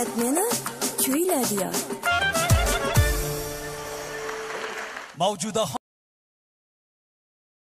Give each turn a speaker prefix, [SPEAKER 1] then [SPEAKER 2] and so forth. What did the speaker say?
[SPEAKER 1] nihoyat meni kuylaydi yor
[SPEAKER 2] mavjuda